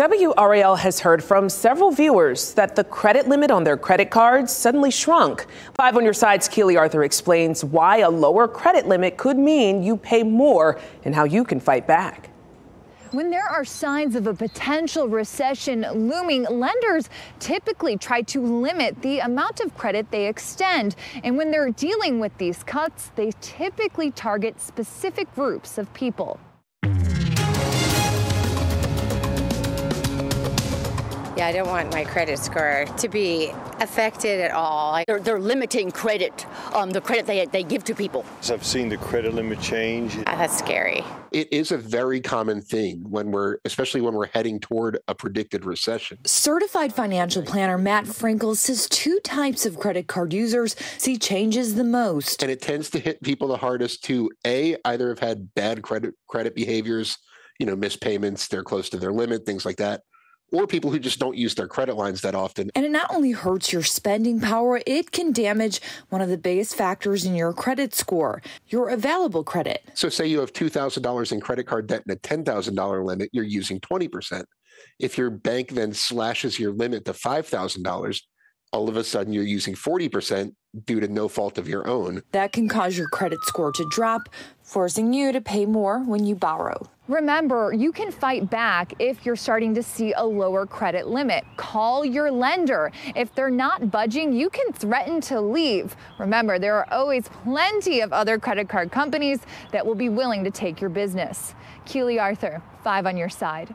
WRAL has heard from several viewers that the credit limit on their credit cards suddenly shrunk. Five on your side's Keely Arthur explains why a lower credit limit could mean you pay more and how you can fight back. When there are signs of a potential recession looming, lenders typically try to limit the amount of credit they extend. And when they're dealing with these cuts, they typically target specific groups of people. Yeah, I don't want my credit score to be affected at all. They're, they're limiting credit, um, the credit they, they give to people. I've seen the credit limit change. Uh, that's scary. It is a very common thing when we're, especially when we're heading toward a predicted recession. Certified financial planner Matt Frankel says two types of credit card users see changes the most. And it tends to hit people the hardest to A, either have had bad credit credit behaviors, you know, missed payments, they're close to their limit, things like that or people who just don't use their credit lines that often. And it not only hurts your spending power, it can damage one of the biggest factors in your credit score, your available credit. So, say you have $2,000 in credit card debt and a $10,000 limit, you're using 20%. If your bank then slashes your limit to $5,000, all of a sudden you're using 40% due to no fault of your own. That can cause your credit score to drop, forcing you to pay more when you borrow. Remember, you can fight back if you're starting to see a lower credit limit. Call your lender. If they're not budging, you can threaten to leave. Remember, there are always plenty of other credit card companies that will be willing to take your business. Keely Arthur, five on your side.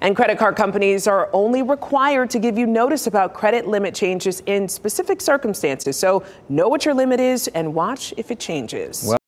And credit card companies are only required to give you notice about credit limit changes in specific circumstances. So know what your limit is and watch if it changes. Well